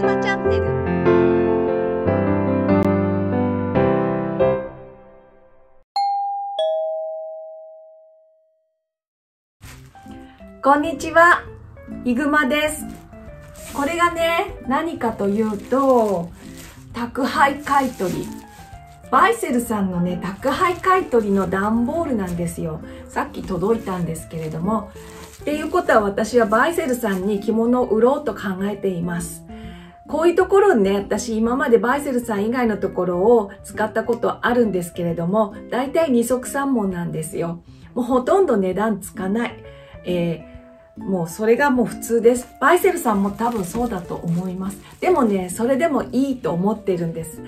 つまチャンネルこんにちは、いぐまです。これがね、何かというと、宅配買取り。バイセルさんのね、宅配買取の段ボールなんですよ。さっき届いたんですけれども。っていうことは私はバイセルさんに着物を売ろうと考えています。こういうところね、私今までバイセルさん以外のところを使ったことあるんですけれども、だいたい二足三門なんですよ。もうほとんど値段つかない。えーもうそれがもう普通です。バイセルさんも多分そうだと思います。でもね、それでもいいと思ってるんです。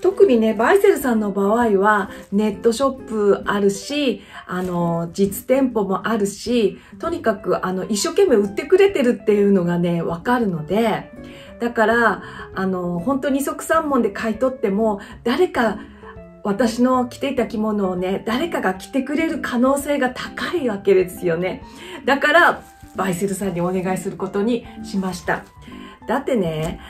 特にね、バイセルさんの場合はネットショップあるし、あの、実店舗もあるし、とにかくあの、一生懸命売ってくれてるっていうのがね、わかるので、だから、あの、本当に二足三門で買い取っても、誰か私の着ていた着物をね、誰かが着てくれる可能性が高いわけですよね。だから、バイセルさんにお願いすることにしました。だってね、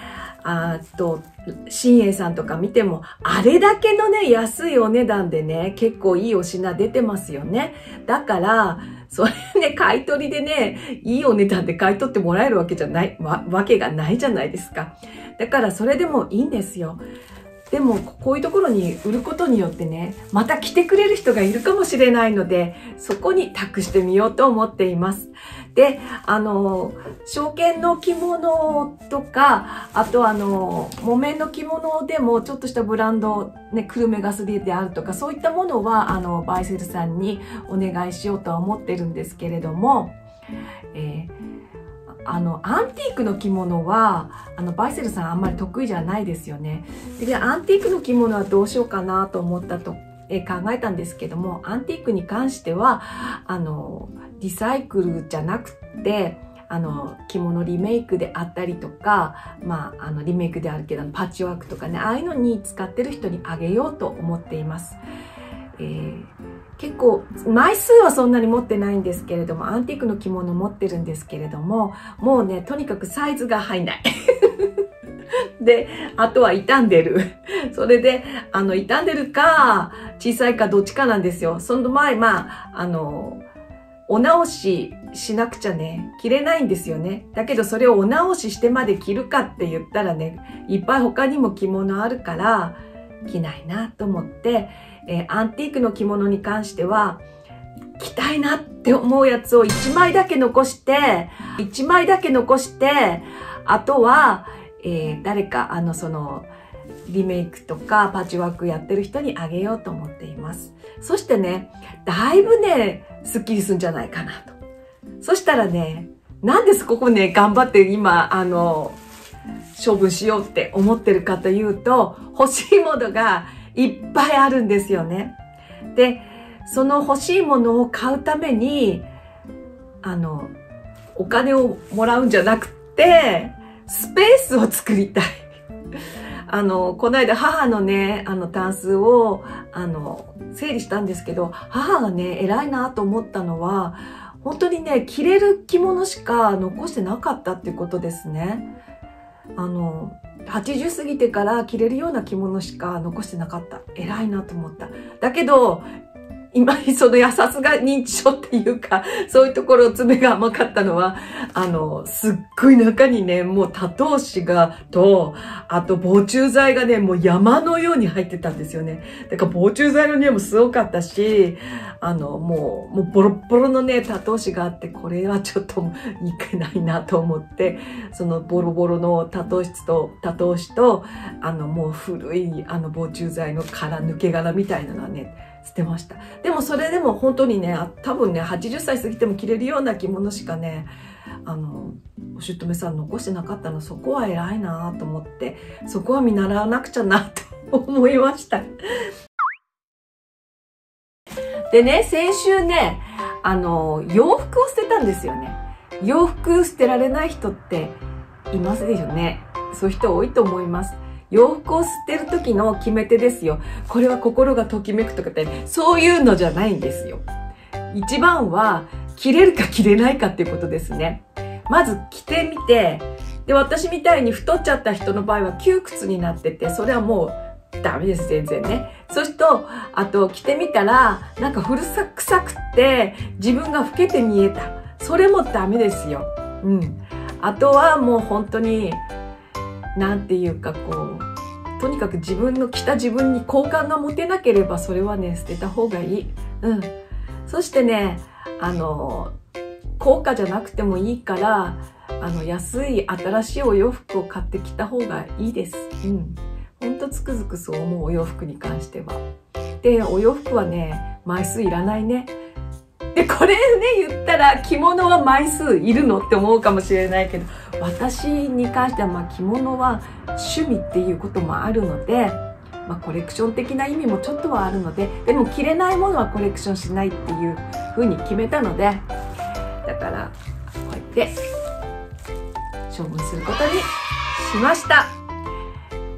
あっと、新栄さんとか見ても、あれだけのね、安いお値段でね、結構いいお品出てますよね。だから、それね、買い取りでね、いいお値段で買い取ってもらえるわけじゃない、わ、わけがないじゃないですか。だからそれでもいいんですよ。でも、こういうところに売ることによってね、また来てくれる人がいるかもしれないので、そこに託してみようと思っています。で、あの、証券の着物とか、あとあの、木綿の着物でもちょっとしたブランド、ね、クルメガスリであるとか、そういったものは、あの、バイセルさんにお願いしようとは思ってるんですけれども、えーあの、アンティークの着物は、あの、バイセルさんあんまり得意じゃないですよね。で、アンティークの着物はどうしようかなと思ったと、え考えたんですけども、アンティークに関しては、あの、リサイクルじゃなくて、あの、着物リメイクであったりとか、まあ、あの、リメイクであるけど、パッチワークとかね、ああいうのに使ってる人にあげようと思っています。えー結構、枚数はそんなに持ってないんですけれども、アンティークの着物持ってるんですけれども、もうね、とにかくサイズが入んない。で、あとは傷んでる。それで、あの、傷んでるか、小さいかどっちかなんですよ。その前、まあ、あの、お直ししなくちゃね、着れないんですよね。だけどそれをお直ししてまで着るかって言ったらね、いっぱい他にも着物あるから、着ないなと思って、えーアンティークの着物に関しては、着たいなって思うやつを1枚だけ残して、1枚だけ残して、あとは、えー誰か、あの、その、リメイクとかパッチワークやってる人にあげようと思っています。そしてね、だいぶね、スッキリするんじゃないかなと。そしたらね、なんですここね、頑張って今、あの、処分しようって思ってるかというと、欲しいものがいっぱいあるんですよね。で、その欲しいものを買うために、あの、お金をもらうんじゃなくて、スペースを作りたい。あの、この間母のね、あの、タンスを、あの、整理したんですけど、母がね、偉いなと思ったのは、本当にね、着れる着物しか残してなかったっていうことですね。あの、80過ぎてから着れるような着物しか残してなかった。偉いなと思った。だけど、今、そのやさすが認知症っていうか、そういうところ爪が甘かったのは、あの、すっごい中にね、もう多頭紙が、と、あと防虫剤がね、もう山のように入ってたんですよね。だから防虫剤の匂いもすごかったし、あの、もう、もうボロボロのね、多頭紙があって、これはちょっといけないなと思って、そのボロボロの多頭質と、多頭紙と、あの、もう古い、あの、防虫剤の殻、抜け殻みたいなのはね、捨てました。でもそれでも本当にね、多分ね、80歳過ぎても着れるような着物しかね、あの、お姑さん残してなかったの、そこは偉いなと思って、そこは見習わなくちゃなと思いました。でね、先週ね、あの、洋服を捨てたんですよね。洋服捨てられない人っていますでしょうね。そういう人多いと思います。洋服を捨てる時の決め手ですよ。これは心がときめくとかって、そういうのじゃないんですよ。一番は、着れるか着れないかっていうことですね。まず着てみて、で私みたいに太っちゃった人の場合は窮屈になっててそれはもうダメです全然ねそうするとあと着てみたらなんか古さ臭くって自分が老けて見えたそれもダメですようんあとはもう本当になんていうかこうとにかく自分の着た自分に好感が持てなければそれはね捨てた方がいいうんそしてねあの高価じゃなくてもいいからあの安い新しいお洋服を買ってきた方がいいです。うん。ほんとつくづくそう思うお洋服に関しては。で、お洋服はね、枚数いらないね。で、これね、言ったら着物は枚数いるのって思うかもしれないけど、私に関してはま着物は趣味っていうこともあるので、まあ、コレクション的な意味もちょっとはあるので、でも着れないものはコレクションしないっていうふうに決めたので、だからこうやって処分することにしました。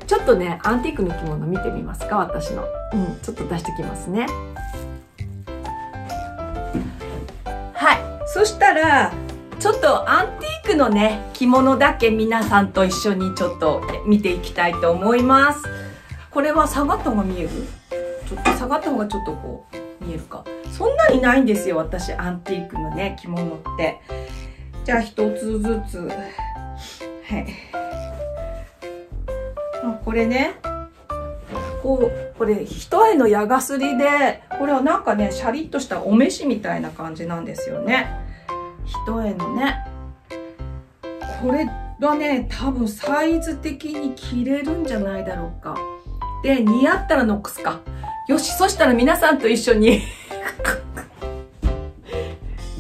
ちょっとねアンティークの着物見てみますか私の。うんちょっと出してきますね。そしたらちょっとアンティークのね着物だけ皆さんと一緒にちょっと見ていきたいと思います。これは下がった方が見える？ちょっと下がった方がちょっとこう見えるか。そんなにないんですよ私アンティークのね着物って。じゃあ一つずつ。はい。これね。こうこれ一重の矢がすりでこれはなんかねシャリッとしたお召しみたいな感じなんですよね。一重のね。これはね多分サイズ的に着れるんじゃないだろうか。で似合ったらノックスか。よしそしたら皆さんと一緒に。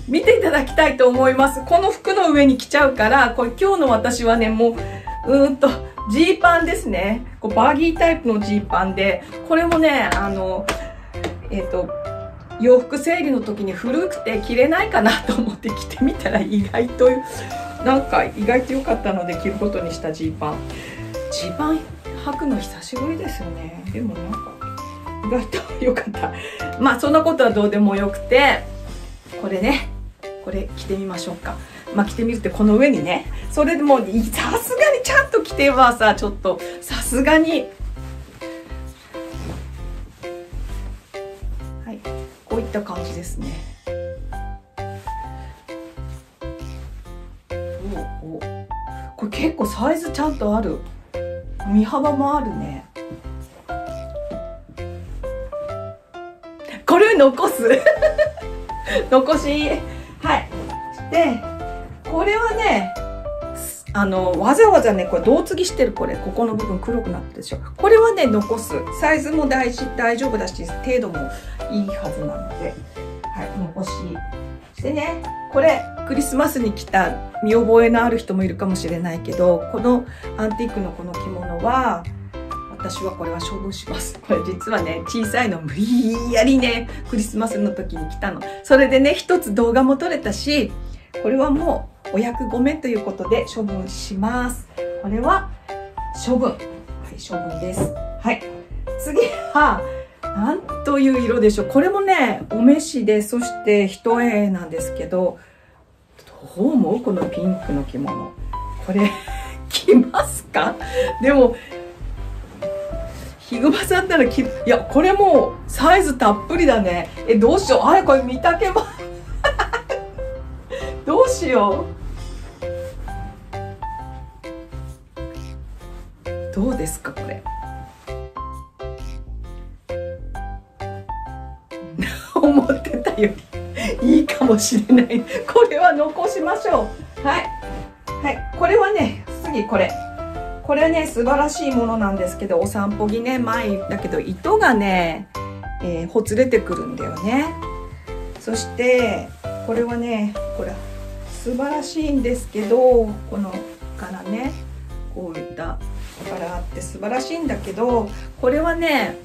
見ていただきたいと思います。この服の上に着ちゃうから、これ今日の私はね、もう、うーんと、ジーパンですね。こうバギータイプのジーパンで、これもね、あの、えっ、ー、と、洋服整理の時に古くて着れないかなと思って着てみたら意外と、なんか意外と良かったので着ることにしたジーパン。ジーパン履くの久しぶりですよね。でもなんか、意外と良かった。まあそんなことはどうでもよくて、これね、これ着てみましょうか。まあ、着てみるってこの上にね、それでもさすがにちゃんと着てはさ、ちょっとさすがに、った感じですね。おおこれ結構サイズちゃんとある。身幅もあるね。これ残す。残し。はい。でこれはねあのわざわざねこれ胴継ぎしてる。これここの部分黒くなってるでしょ。これはね残す。サイズも大事大丈夫だし程度もいいはずなので、はい、残ししてねこれクリスマスに来た見覚えのある人もいるかもしれないけどこのアンティークのこの着物は私はこれは処分しますこれ実はね小さいの無理やりねクリスマスの時に来たのそれでね一つ動画も撮れたしこれはもうお役御免ということで処分します。これは処分。はい、処分です。はい。次は、なんという色でしょう。これもね、お召しで、そして一重なんですけど、どう思う？このピンクの着物。これ、着ますか？でも、ヒグマさんなら着。いや、これもうサイズたっぷりだね。え、どうしよう？あれ、これ見たけば。どうしよう？どうですかこれ？思ってたよりいいかもしれない。これは残しましょう。はい。はい。これはね次これ。これね素晴らしいものなんですけどお散歩着ね前だけど糸がね、えー、ほつれてくるんだよね。そしてこれはねこれ素晴らしいんですけどこの柄ねこういった柄あって素晴らしいんだけどこれはね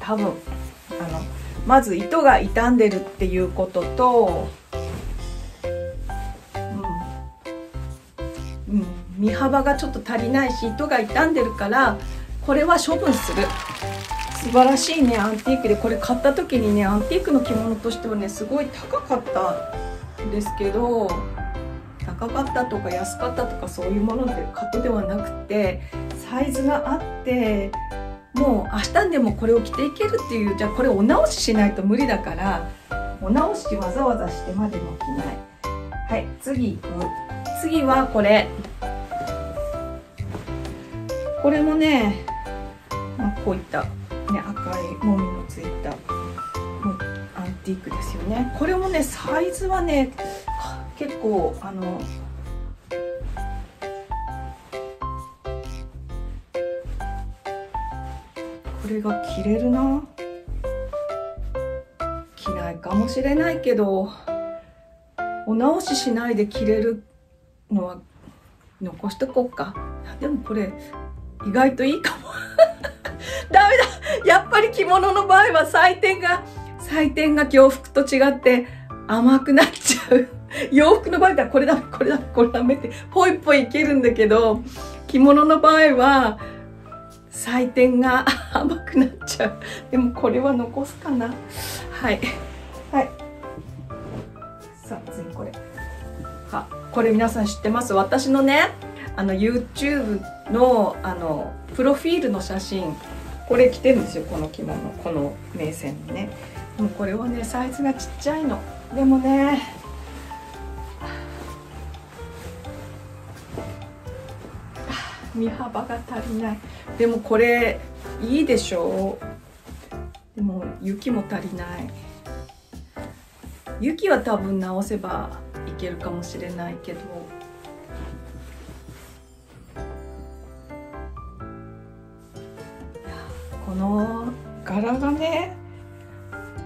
多分あのまず糸が傷んでるっていうことと、うん、うん、身幅がちょっと足りないし糸が傷んでるからこれは処分する。素晴らしいねアンティークで。これ買った時にねアンティークの着物としてはねすごい高かったんですけど高かったとか安かったとかそういうものでことではなくてサイズがあってもう明日でもこれを着ていけるっていうじゃあこれお直ししないと無理だからお直しわざわざしてまでも着ない。はい次行く次はこれ。これもね、まあ、こういった、ね、赤いもみのついたアンティークですよね。これもねサイズはね結構あのれが着れるな。着ないかもしれないけどお直ししないで着れるのは残しとこうか。でもこれ意外といいかも。ダメだ。やっぱり着物の場合は採点が採点が洋服と違って甘くなっちゃう。洋服の場合はこれダメこれダメこれダメってポイポイいけるんだけど着物の場合は採点が 甘くなっちゃう。でもこれは残すかな。はい。はい。さあ次これ。あこれ皆さん知ってます？私のねあの YouTube のあのプロフィールの写真。これ着てるんですよこの着物。この名線のね。もうこれはねサイズがちっちゃいの。でもね身幅が足りない。でもこれいいでしょ？うでも雪も足りない。雪は多分直せばいけるかもしれないけど。この柄がね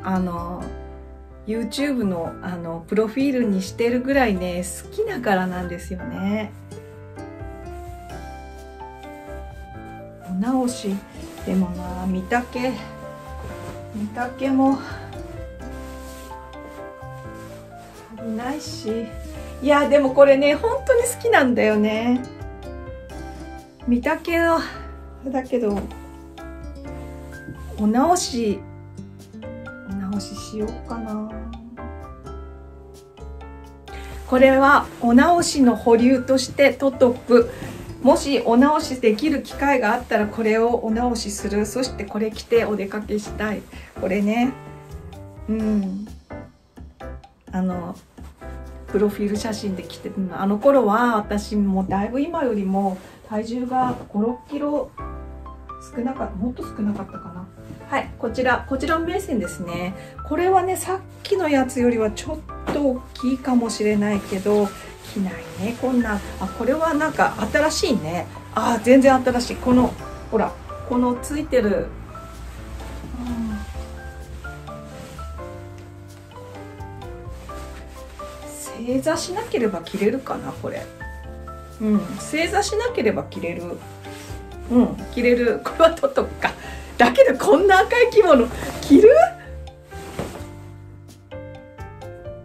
あの YouTube のあのプロフィールにしてるぐらいね好きな柄なんですよね。直しでもな見丈見丈も足りないし。いやでもこれね本当に好きなんだよね。見丈はだけどお直しお直ししようかな。これはお直しの保留としてトトプもしお直しできる機会があったらこれをお直しする。そしてこれ着てお出かけしたい。これね。うん。あのプロフィール写真で着てるの。あの頃は私もだいぶ今よりも体重が56キロ少なかった。もっと少なかったかな。はいこちら。こちらのメッセンですね。これはねさっきのやつよりはちょっと大きいかもしれないけど着ないね。こんなあこれはなんか新しいね。あ全然新しい。このほらこのついてる、うん。正座しなければ着れるかなこれ。うん。正座しなければ着れる。うん。着れる。これは取っとくか。だけどこんな赤い着物着る？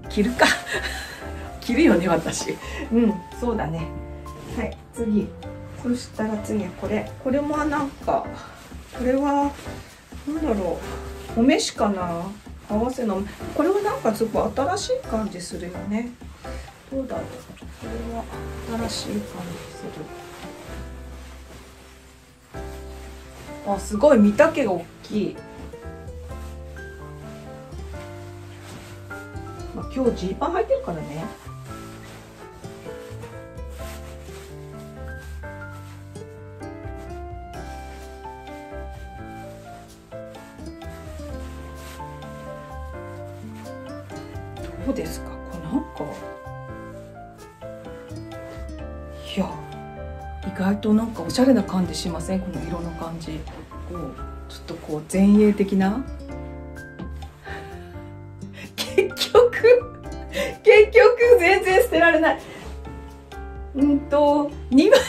着るか。着るよね私。うんそうだね。はい次。そしたら次はこれ。これもなんかこれは何だろう。お召しかな？合わせの。これはなんかすごく新しい感じするよね。どうだろう。これは新しい感じする。あすごい見丈が大きい。まあ、今日ジーパン履いてるからね。うですか？こなんか。いや意外となんかおしゃれな感じしません？この色の感じ。こうちょっとこう前衛的な？結局結局全然捨てられない。うんと2枚。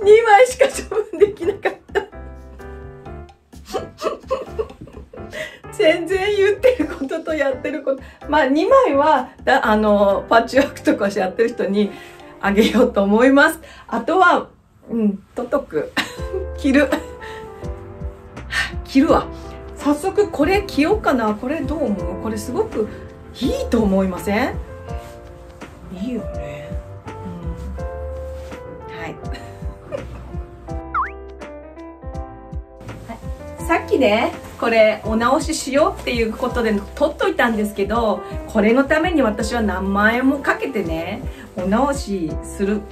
2枚しか処分できなかった。全然言ってることとやってること。まあ2枚はだあのパッチワークとかやってる人にあげようと思います。あとはうんととく。着る。着るわ。早速これ着ようかな。これどう思う？これすごくいいと思いません？いいよね、さっきねこれお直ししようっていうことで取っといたんですけどこれのために私は何万円もかけてねお直しする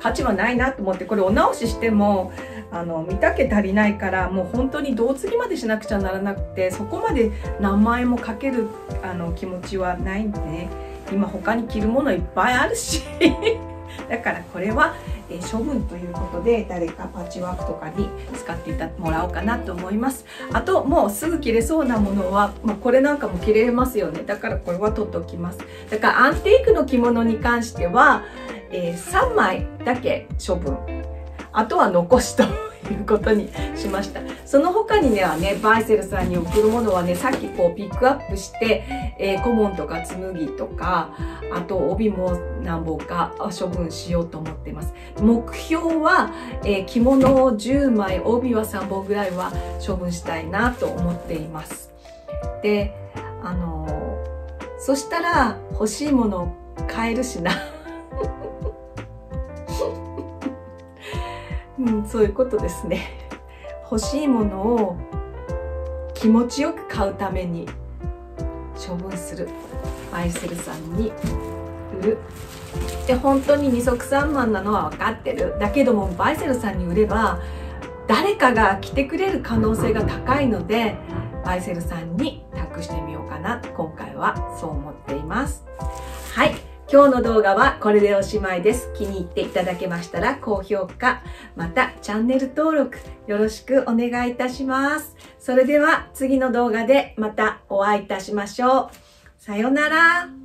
価値はないなと思ってこれお直ししてもあの見たけ足りないからもう本当に胴継ぎまでしなくちゃならなくてそこまで何万円もかけるあの気持ちはないんでね今他に着るものいっぱいあるし。だからこれは、え処分ということで誰かパッチワークとかに使っていたもらおうかなと思います。あともうすぐ切れそうなものは、まあ、これなんかも着れますよね。だからこれは取っておきます。だからアンティークの着物に関しては、えー、3枚だけ処分。あとは残しと。いうことにしました。その他にね、はね、バイセルさんに送るものはね、さっきこうピックアップして、えー、顧問とか紬とか、あと帯も何本か処分しようと思ってます。目標は、えー、着物を10枚、帯は3本ぐらいは処分したいなと思っています。で、あのー、そしたら欲しいものを買えるしな。うん、そういうことですね。欲しいものを気持ちよく買うために処分する。愛するさんに売る。で本当に二足三万なのは分かってる。だけどもバイセルさんに売れば誰かが来てくれる可能性が高いのでバイセルさんに託してみようかな。今回はそう思っています。今日の動画はこれでおしまいです。気に入っていただけましたら高評価、またチャンネル登録よろしくお願いいたします。それでは次の動画でまたお会いいたしましょう。さようなら。